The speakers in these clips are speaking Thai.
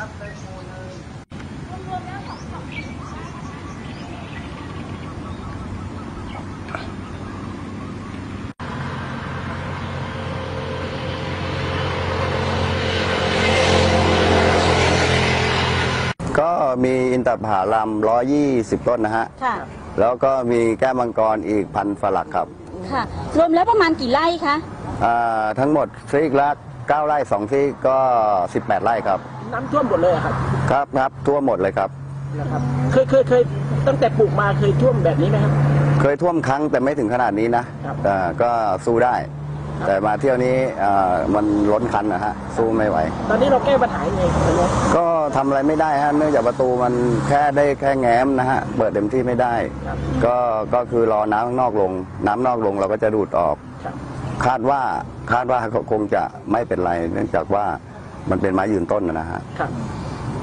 ครับไปโอนเลยมร้องสองก็มีอินทผลัม120 ต้นนะฮะ ค่ะ แล้วก็มีแก้วมังกรอีกพันฝรั่งครับ ค่ะ รวมแล้วประมาณกี่ไร่คะ อ่า ทั้งหมดซีกละ9ไร่2ซีกก็ 18 ไร่ครับ น้ำท่วมหมดเลยอะครับครับครับทั่วหมดเลยครับ นะครับเคยเคยเคยตั้งแต่ปลูกมาเคยท่วมแบบนี้ไหมครับ เคยท่วมครั้งแต่ไม่ถึงขนาดนี้นะครับแต่ก็สู้ได้ แต่มาเที่ยวนี้อ่ามันล้นคันนะฮะสู้ไม่ไหว ตอนนี้เราแก้ปัญหายังไงตอนนี้ก็ทำอะไรไม่ได้ฮะเนื่องจากประตูมันแค่ได้แค่แง้มนะฮะเปิดเต็มที่ไม่ได้ ครับ ก็ก็คือรอน้ำข้างนอกลง น้ำนอกลงเราก็จะดูดออก ครับ คาดว่าคาดว่าคงจะไม่เป็นไร เนื่องจากว่า มันเป็นไม้ยืนต้นนะฮะครับ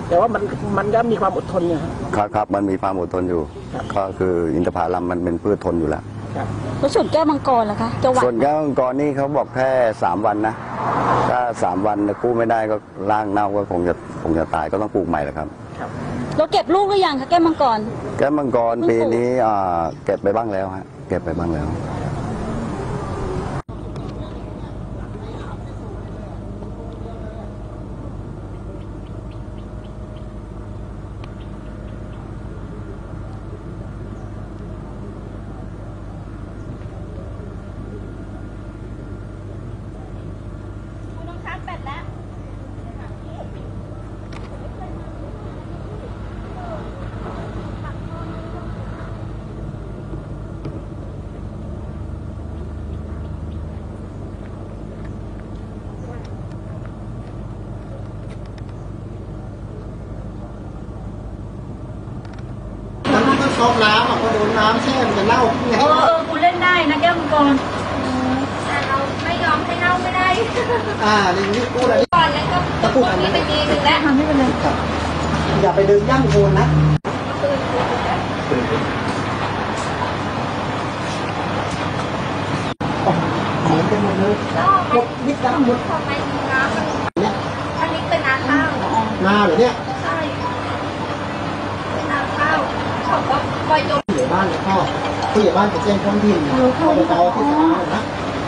แต่ว่ามันมันก็มีความอดทนเนี่ยครับ ครับครับมันมีความอดทนอยู่ ครับ ก็คืออินทผลัมมันเป็นพืชทนอยู่แล้ว ครับ แล้วส่วนแก้วมังกรล่ะคะจะหวานส่วนแก้วมังกรนี่เขาบอกแค่3วันนะ ถ้า3วันกู้ไม่ได้ก็ร่างเน่าก็คงจะคงจะตายก็ต้องปลูกใหม่แหละครับ ครับเราเก็บลูกหรือยังคะแก้วมังกร แก้วมังกรเพิ่งปลูกปีนี้อ่าเก็บไปบ้างแล้วฮะเก็บไปบ้างแล้ว ซอกน้ำอะพอโดนน้ำแช่มันจะเน่าไงเออเออคุณเล่นได้นะแก้วมังกรแต่เราไม่ยอมให้เน่าไม่ได้อ่านี่นี่พูดอะไรก่อนแล้วก็ตะพูดอันนี้นี้เป็นดีหนึ่งแล้วทำให้เป็นเลยครับอย่าไปดึงย่ำโคนนะเหมือนกันหมดเลยแล้วหมดนิดน้ำหมดทำไมน้ำมันเนี่ยอันนี้เป็นน้ำข้าวนาเหรอเนี่ย ใช่เป็นน้ำข้าวเขาก็ ปล่อยจมผู้ใหญ่บ้านแล้วก็ผู้ใหญ่บ้านจะแจ้งท้องถิ่นอบตที่สาธารณะ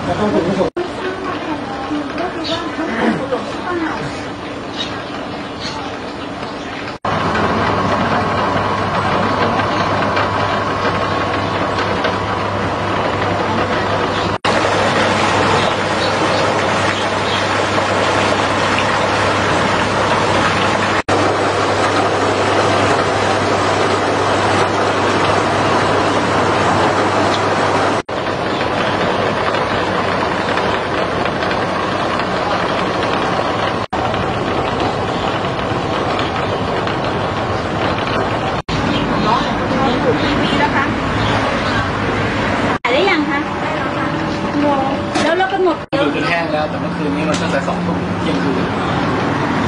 แล้วก็ถึงผสม ขายได้ยังคะโมแล้วเรากำหนดเดี๋ยว คือแห้งแล้วแต่เมื่อคืนนี้มันตั้งแต่สองทุ่ม เที่ยงคืน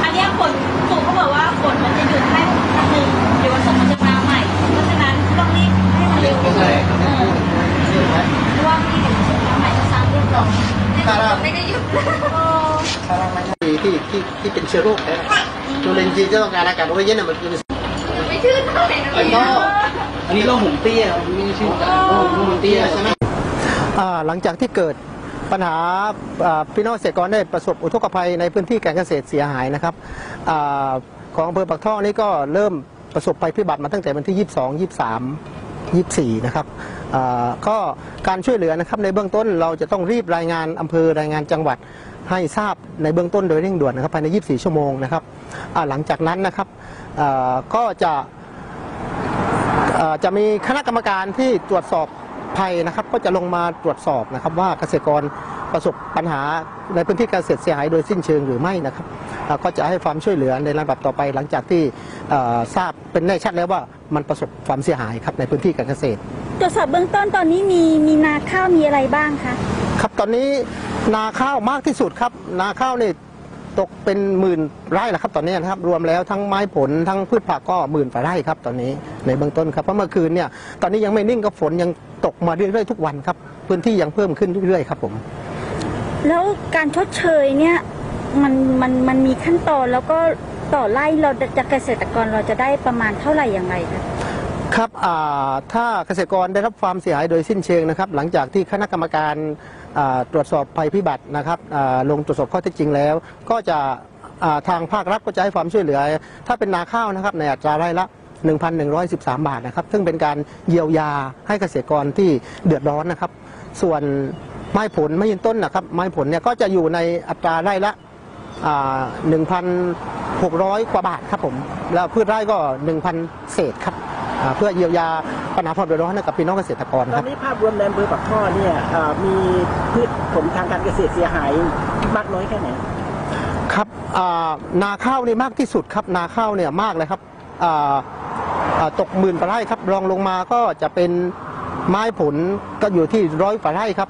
อันเนี้ยฝนสูงเขาบอกว่าฝนมันจะหยุดแค่สักหนึ่งเดี๋ยววันศุกร์มันจะมาใหม่ เพราะฉะนั้นต้องรีบให้มันเร็วใช่เออเพราะว่าที่เดี๋ยววันศุกร์มาใหม่จะสร้างเรียบร้อยไม่ได้หยุดที่ที่ที่เป็นเชื้อโรคแท้จุลินทรีย์ที่ต้องการอากาศโอนเย็นน่ะมันคือไม่ชื่นเท่าไหร่นะแล้วก็อันนี้โรคหงเตี้ยมันไม่ใช่ชื่นโรคหงเตี้ยใช่ไหมหลังจากที่เกิด ปัญหาพี่น้องเกษตรกรได้ประสบอุทกภัยในพื้นที่การเกษตรเสียหายนะครับอของอำเภอปากท่อนี่ก็เริ่มประสบภัยพิบัติมาตั้งแต่วันที่ 22 23 24 นะครับก็การช่วยเหลือนะครับในเบื้องต้นเราจะต้องรีบรายงานอำเภอรายงานจังหวัดให้ทราบในเบื้องต้นโดยเร่งด่วนนะครับภายใน 24 ชั่วโมงนะครับหลังจากนั้นนะครับก็จะจะมีคณะกรรมการที่ตรวจสอบ ภัยนะครับก็จะลงมาตรวจสอบนะครับว่าเกษตรกรประสบปัญหาในพื้นที่การเกษตรเสียหายโดยสิ้นเชิงหรือไม่นะครับเอ่อก็จะให้ความช่วยเหลือในลำดับต่อไป หลังจากที่เอ่อทราบเป็นแน่ชัดแล้วว่ามันประสบความเสียหายครับในพื้นที่การเกษตร ตรวจสอบเบื้องต้นตอนนี้มีมีนาข้าวมีอะไรบ้างคะครับตอนนี้นาข้าวมากที่สุดครับ นาข้าวนี่ ตกเป็นหมื่นไร่แล้วครับตอนนี้นะครับรวมแล้วทั้งไม้ผลทั้งพืชผักก็หมื่นกว่าไร่ครับตอนนี้ในเบื้องต้นครับเพราะเมื่อคืนเนี่ยตอนนี้ยังไม่นิ่งก็ฝนยังตกมาเรื่อยๆทุกวันครับพื้นที่ยังเพิ่มขึ้นเรื่อยๆครับผม แล้วการชดเชยเนี่ยมันมันมันมีขั้นตอนแล้วก็ต่อไร่เราจะเกษตรกรเราจะได้ประมาณเท่าไหร่ยังไงคะครับอ่าถ้าเกษตรกรได้รับความเสียหายโดยสิ้นเชิงนะครับ หลังจากที่คณะกรรมการอ่า ตรวจสอบภัยพิบัตินะครับลงตรวจสอบข้อเท็จจริงแล้ว ก็จะทางภาครัฐก็จะให้ความช่วยเหลือ ถ้าเป็นนาข้าวนะครับในอัตราไร่ละ 1,113 บาทนะครับ ซึ่งเป็นการเยียวยาให้เกษตรกรที่เดือดร้อนนะครับ ส่วนไม้ผลไม้ยืนต้นนะครับ ไม้ผลเนี่ยก็จะอยู่ในอัตราไร่ละอ่า1,600 กว่าบาทครับผม แล้วพืชไร่ก็ 1,000 เศษครับเพื่อเยียวยา ปัญหาความเดือดร้อนให้กับพี่น้องเกษตรกรตคอรันบนี้ภาพรวมในอำเภอปากท่อเนี่ยเอ่อมีพืชผลทางการเกษตรเสียหายมากน้อยแค่ไหน ครับอ่านาข้าวนี่มากที่สุดครับ นาข้าวเนี่ยมากเลยครับอ่าอ่าตกหมื่นกว่าไร่ครับรองลงมาก็จะเป็นไม้ผลก็อยู่ที่ร้อยกว่าไร่ครับ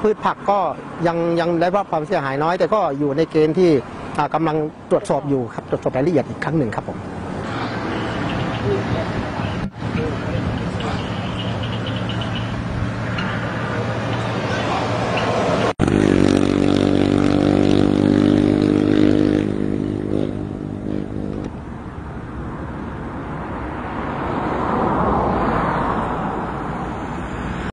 พืชผักก็ยังยังได้รับความเสียหายน้อย แต่ก็อยู่ในเกณฑ์ที่อ่ากำลังตรวจสอบอยู่ครับตรวจสอบรายละเอียดอีกครั้งหนึ่งครับผมค